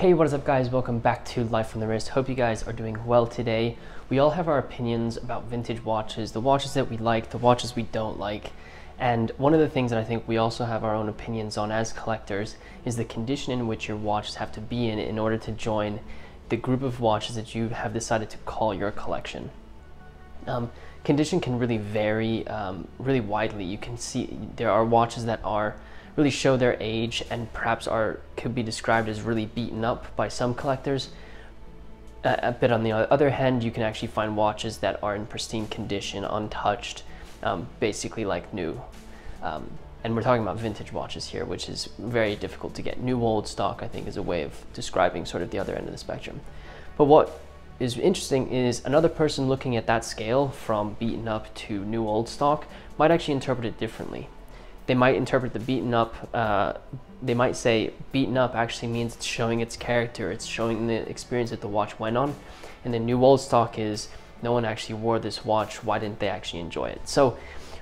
Hey, what is up guys? Welcome back to Life from the Wrist. Hope you guys are doing well today. We all have our opinions about vintage watches, the watches that we like, the watches we don't like. And one of the things that I think we also have our own opinions on as collectors is the condition in which your watches have to be in in order to join the group of watches that you have decided to call your collection. Um, condition can really vary um, really widely. You can see there are watches that are really show their age and perhaps are could be described as really beaten up by some collectors. Uh, but on the other hand, you can actually find watches that are in pristine condition, untouched, um, basically like new. Um, and we're talking about vintage watches here, which is very difficult to get. New old stock, I think, is a way of describing sort of the other end of the spectrum. But what is interesting is another person looking at that scale from beaten up to new old stock might actually interpret it differently. They might interpret the beaten up, uh, they might say beaten up actually means it's showing its character, it's showing the experience that the watch went on. And then new old stock is no one actually wore this watch, why didn't they actually enjoy it? So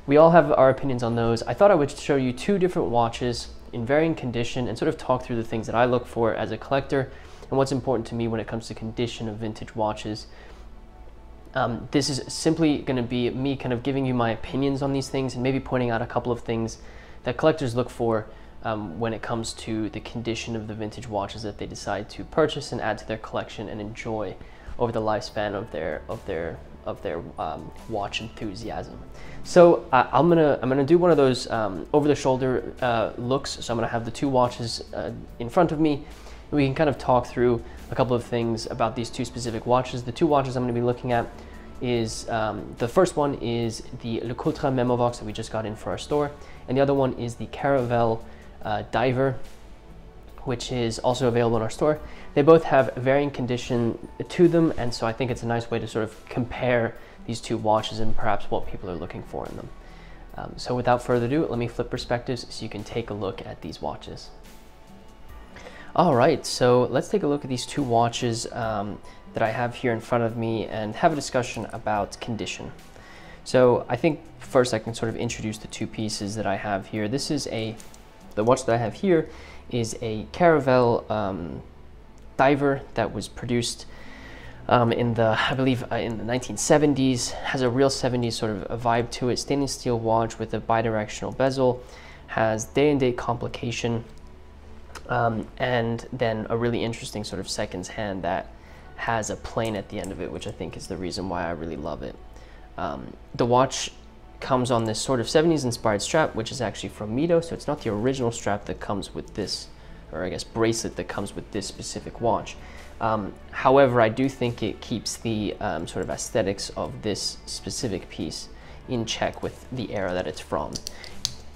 we all have our opinions on those. I thought I would show you two different watches in varying condition and sort of talk through the things that I look for as a collector and what's important to me when it comes to condition of vintage watches. Um, this is simply going to be me kind of giving you my opinions on these things and maybe pointing out a couple of things that collectors look for um, when it comes to the condition of the vintage watches that they decide to purchase and add to their collection and enjoy over the lifespan of their of their of their um, watch enthusiasm. So uh, I'm gonna I'm gonna do one of those um, over-the-shoulder uh, looks. So I'm gonna have the two watches uh, in front of me. We can kind of talk through a couple of things about these two specific watches. The two watches I'm gonna be looking at is um, the first one is the Le Coultre Memovox that we just got in for our store, and the other one is the Caravelle uh, Diver which is also available in our store. They both have varying condition to them, and so I think it's a nice way to sort of compare these two watches and perhaps what people are looking for in them. Um, so without further ado, let me flip perspectives so you can take a look at these watches. All right, so let's take a look at these two watches um, that I have here in front of me and have a discussion about condition. So I think first I can sort of introduce the two pieces that I have here. This is a, the watch that I have here is a Caravelle um, diver that was produced um, in the, I believe, uh, in the 1970s. Has a real 70s sort of a vibe to it. Stainless steel watch with a bidirectional bezel. Has day and date complication. Um, and then a really interesting sort of seconds hand that has a plane at the end of it, which I think is the reason why I really love it. Um, the watch comes on this sort of 70s inspired strap, which is actually from Mito. So it's not the original strap that comes with this, or I guess bracelet that comes with this specific watch. Um, however, I do think it keeps the um, sort of aesthetics of this specific piece in check with the era that it's from.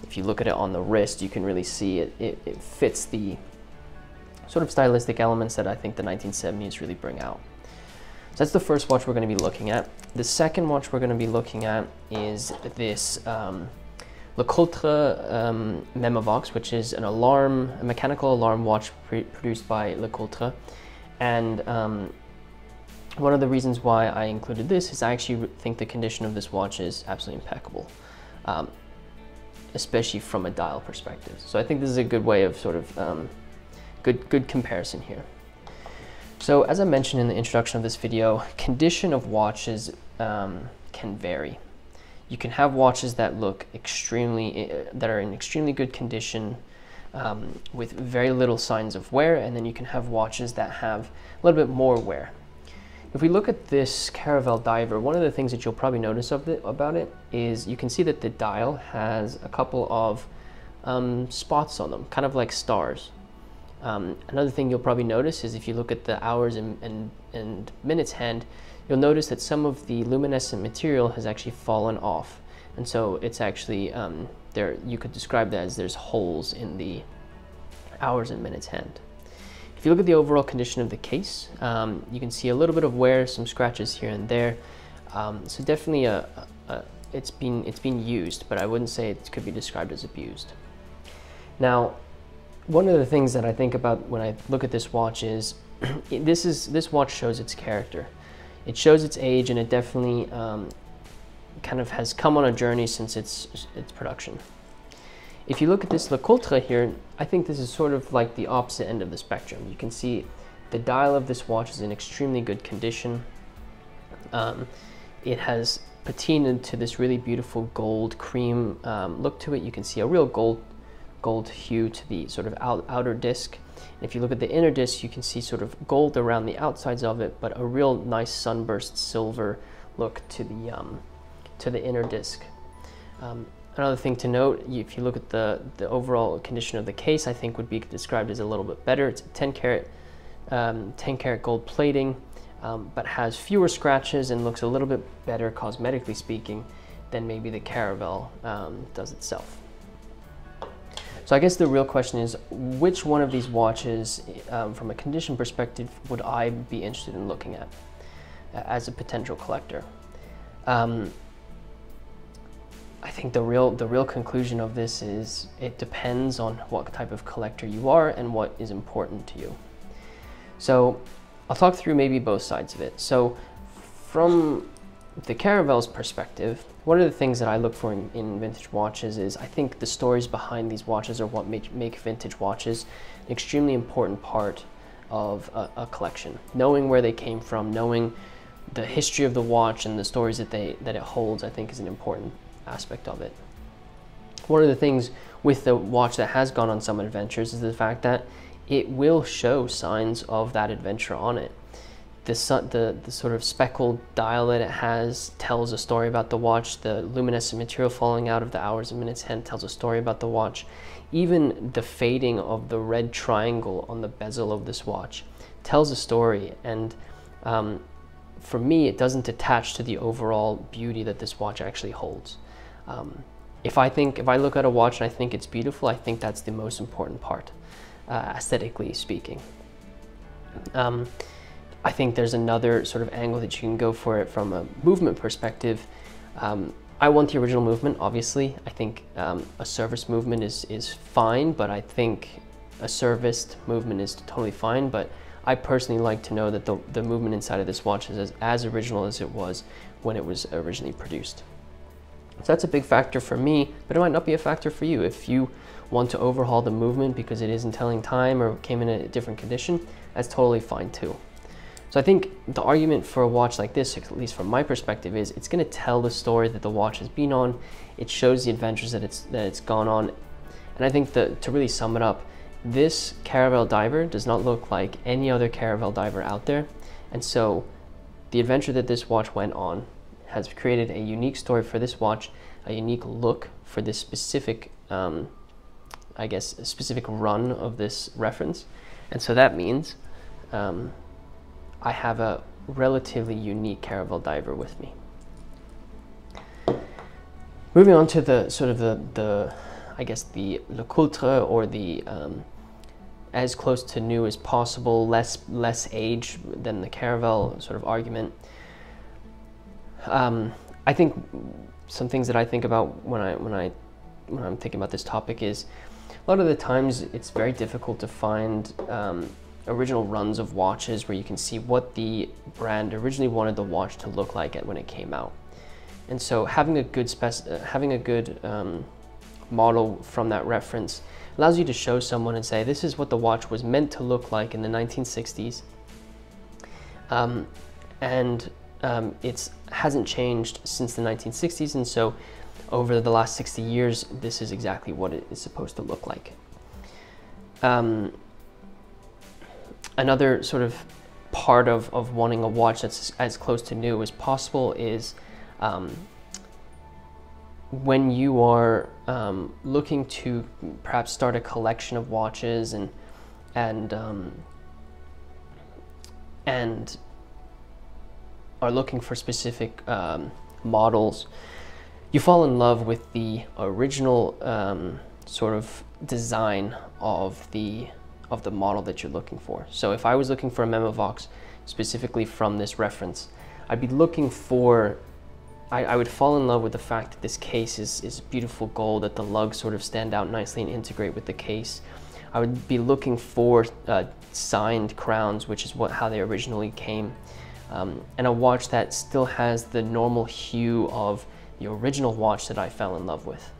If you look at it on the wrist, you can really see it, it, it fits the sort of stylistic elements that I think the 1970s really bring out. So that's the first watch we're going to be looking at. The second watch we're going to be looking at is this um, Le Coultre um, Memovox, which is an alarm, a mechanical alarm watch produced by Le Coultre. And um, one of the reasons why I included this is I actually think the condition of this watch is absolutely impeccable, um, especially from a dial perspective. So I think this is a good way of sort of um, good, good comparison here. So as I mentioned in the introduction of this video, condition of watches um, can vary. You can have watches that look extremely, uh, that are in extremely good condition um, with very little signs of wear, and then you can have watches that have a little bit more wear. If we look at this Caravelle Diver, one of the things that you'll probably notice of it, about it is you can see that the dial has a couple of um, spots on them, kind of like stars. Um, another thing you'll probably notice is if you look at the hours and, and, and minutes hand, you'll notice that some of the luminescent material has actually fallen off. And so it's actually, um, there. you could describe that as there's holes in the hours and minutes hand. If you look at the overall condition of the case, um, you can see a little bit of wear, some scratches here and there. Um, so definitely a, a, it's been it's been used, but I wouldn't say it could be described as abused. Now, one of the things that I think about when I look at this watch is this is this watch shows its character. It shows its age, and it definitely um, kind of has come on a journey since its its production. If you look at this Le Coultre here, I think this is sort of like the opposite end of the spectrum. You can see The dial of this watch is in extremely good condition. Um, it has patinaed to this really beautiful gold cream um, look to it. You can see a real gold gold hue to the sort of out, outer disc. And if you look at the inner disc, you can see sort of gold around the outsides of it, but a real nice sunburst silver look to the um, to the inner disc. Um, another thing to note, if you look at the, the overall condition of the case, I think would be described as a little bit better. It's 10 karat, um, 10 karat gold plating, um, but has fewer scratches and looks a little bit better cosmetically speaking than maybe the Caravelle um, does itself. So I guess the real question is, which one of these watches, um, from a condition perspective, would I be interested in looking at uh, as a potential collector? Um, I think the real the real conclusion of this is it depends on what type of collector you are and what is important to you. So I'll talk through maybe both sides of it. So from the Caravelle's perspective, one of the things that I look for in, in, vintage watches is I think the stories behind these watches are what make, make vintage watches an extremely important part of a, a collection. Knowing where they came from, knowing the history of the watch and the stories that they that it holds, I think is an important aspect of it. One of the things with the watch that has gone on some adventures is the fact that it will show signs of that adventure on it. The, the, the sort of speckled dial that it has tells a story about the watch. The luminescent material falling out of the hours and minutes hand tells a story about the watch. Even the fading of the red triangle on the bezel of this watch tells a story. And um, for me, it doesn't attach to the overall beauty that this watch actually holds. Um, if I think, if I look at a watch and I think it's beautiful, I think that's the most important part, uh, aesthetically speaking. Um, I think there's another sort of angle that you can go for it from a movement perspective. Um, I want the original movement, obviously. I think um, a service movement is, is fine, but I think a serviced movement is totally fine. But I personally like to know that the, the movement inside of this watch is as, as original as it was when it was originally produced. So that's a big factor for me, but it might not be a factor for you. If you want to overhaul the movement because it isn't telling time or came in a different condition, that's totally fine too. So I think the argument for a watch like this, at least from my perspective, is it's going to tell the story that the watch has been on. It shows the adventures that it's that it's gone on, and I think that to really sum it up, this Caravelle diver does not look like any other Caravelle diver out there, and so the adventure that this watch went on has created a unique story for this watch, a unique look for this specific, um, I guess, specific run of this reference. And so that means um, I have a relatively unique Caravelle diver with me. Moving on to the sort of the, the I guess, the Le Coultre or the um, as close to new as possible, less less age than the Caravelle sort of argument. Um, I think some things that I think about when I when I when I'm thinking about this topic is a lot of the times it's very difficult to find um, original runs of watches where you can see what the brand originally wanted the watch to look like when it came out. And so having a good spec uh, having a good um, model from that reference allows you to show someone and say this is what the watch was meant to look like in the 1960s. Um, and um, it hasn't changed since the 1960s, and so over the last 60 years, this is exactly what it is supposed to look like. Um, another sort of part of, of wanting a watch that's as close to new as possible is um, when you are um, looking to perhaps start a collection of watches and and um, and are looking for specific um, models, you fall in love with the original um, sort of design of the of the model that you're looking for. So if I was looking for a Memovox specifically from this reference, I'd be looking for I, I, would fall in love with the fact that this case is, is beautiful gold, that the lugs sort of stand out nicely and integrate with the case. I would be looking for uh, signed crowns, which is what how they originally came um, and a watch that still has the normal hue of the original watch that I fell in love with.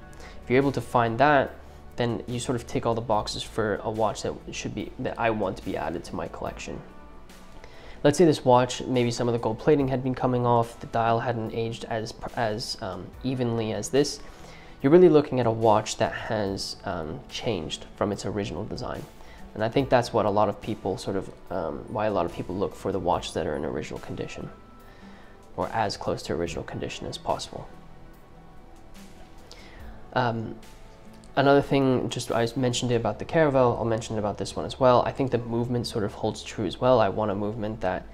If you're able to find that, then you sort of tick all the boxes for a watch that should be that I want to be added to my collection. let's say this watch, maybe some of the gold plating had been coming off, the dial hadn't aged as, as um, evenly as this, you're really looking at a watch that has um, changed from its original design. And I think that's what a lot of people sort of, um, why a lot of people look for the watches that are in original condition or as close to original condition as possible. Um, another thing, just I mentioned it about the Caravelle, I'll mention it about this one as well. I think the movement sort of holds true as well. I want a movement that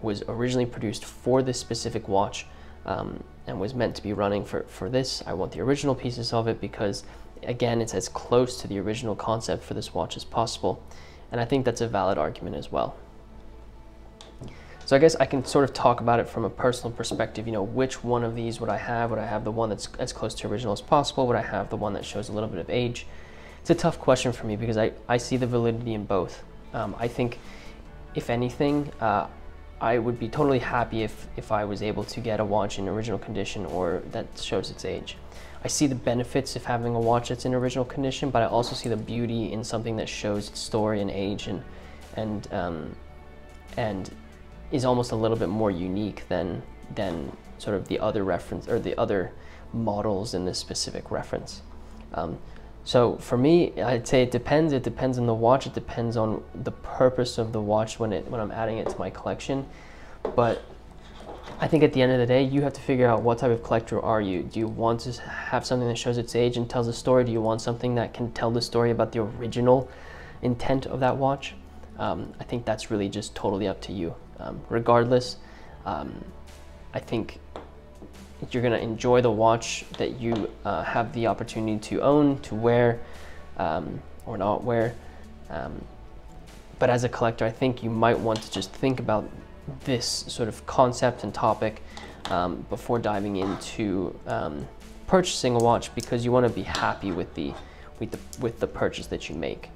was originally produced for this specific watch um, and was meant to be running for, for this. I want the original pieces of it because again, it's as close to the original concept for this watch as possible. And I think that's a valid argument as well. So I guess I can sort of talk about it from a personal perspective. You know, which one of these would I have? Would I have the one that's as close to original as possible? Would I have the one that shows a little bit of age? It's a tough question for me because I, I see the validity in both. Um, I think, if anything, uh, I would be totally happy if, if I was able to get a watch in original condition or that shows its age. I see the benefits of having a watch that's in original condition, but I also see the beauty in something that shows its story and age and, and, um, and is almost a little bit more unique than than sort of the other reference or the other models in this specific reference. Um, so for me, I'd say it depends. It depends on the watch. It depends on the purpose of the watch when it when I'm adding it to my collection. But I think at the end of the day, you have to figure out what type of collector are you. Do you want to have something that shows its age and tells a story? Do you want something that can tell the story about the original intent of that watch? Um, I think that's really just totally up to you. Um, regardless, um, I think you're going to enjoy the watch that you uh, have the opportunity to own, to wear, um, or not wear. Um, but as a collector, I think you might want to just think about this sort of concept and topic um, before diving into um, purchasing a watch because you want to be happy with the, with the, with the purchase that you make.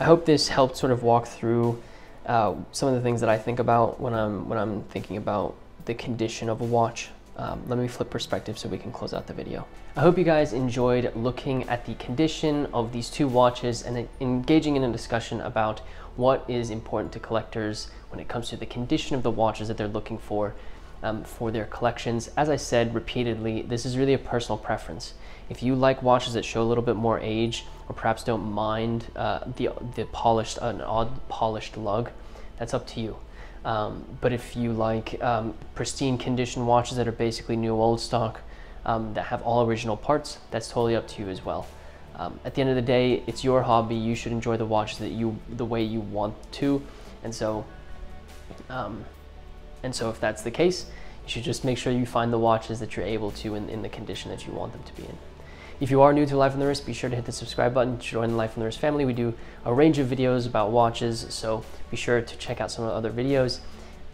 I hope this helped sort of walk through uh, some of the things that I think about when I'm when I'm thinking about the condition of a watch. Um, let me flip perspective so we can close out the video. I hope you guys enjoyed looking at the condition of these two watches and engaging in a discussion about what is important to collectors when it comes to the condition of the watches that they're looking for um, for their collections. As I said repeatedly, this is really a personal preference. If you like watches that show a little bit more age, or perhaps don't mind uh, the the polished an odd polished lug, that's up to you. Um, but if you like um, pristine condition watches that are basically new old stock, um, that have all original parts, that's totally up to you as well. Um, at the end of the day, it's your hobby. You should enjoy the watches that you the way you want to, and so, um, and so if that's the case, you should just make sure you find the watches that you're able to in, in the condition that you want them to be in. If you are new to Life on the Wrist, be sure to hit the subscribe button to join the Life on the Wrist family. We do a range of videos about watches, so be sure to check out some of the other videos.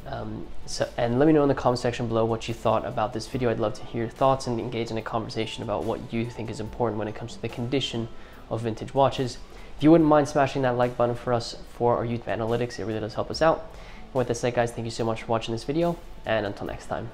Um, so, and let me know in the comment section below what you thought about this video. I'd love to hear your thoughts and engage in a conversation about what you think is important when it comes to the condition of vintage watches. If you wouldn't mind smashing that like button for us for our YouTube analytics, it really does help us out. And with that said, guys, thank you so much for watching this video, and until next time.